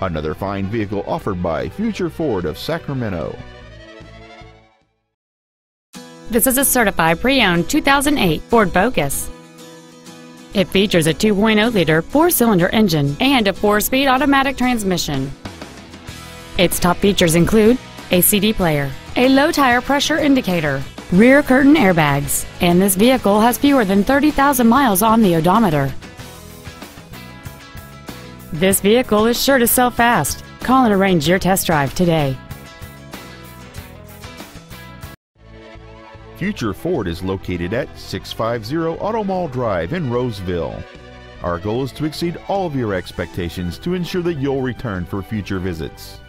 Another fine vehicle offered by Future Ford of Sacramento. This is a certified pre-owned 2008 Ford Focus. It features a 2.0-liter four-cylinder engine and a four-speed automatic transmission. Its top features include a CD player, a low tire pressure indicator, rear curtain airbags, and this vehicle has fewer than 30,000 miles on the odometer. This vehicle is sure to sell fast. Call and arrange your test drive today. Future Ford is located at 650 Auto Mall Drive in Roseville. Our goal is to exceed all of your expectations to ensure that you'll return for future visits.